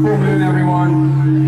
Good afternoon, everyone.